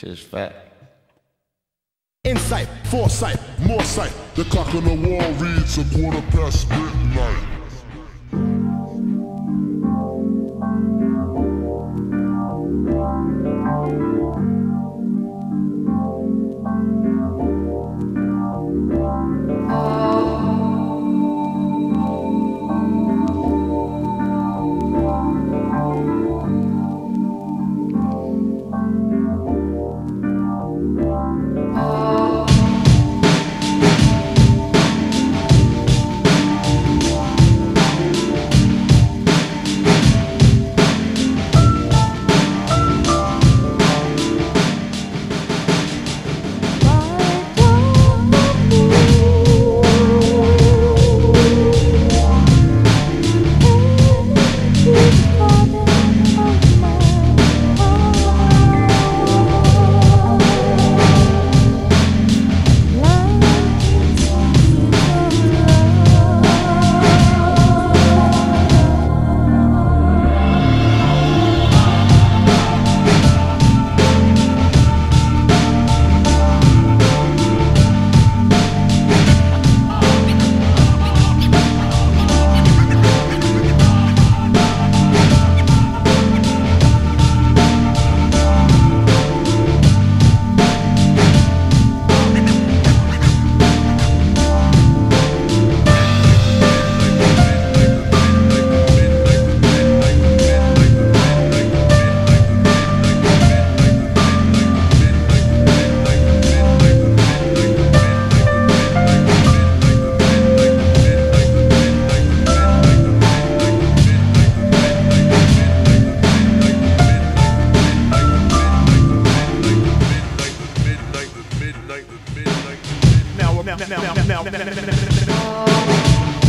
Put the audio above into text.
Shit's fat. Insight, foresight, more sight. The clock on the wall reads a quarter past midnight. like the now, now, now, now, Now, now, now, now, now, now, now, now, now.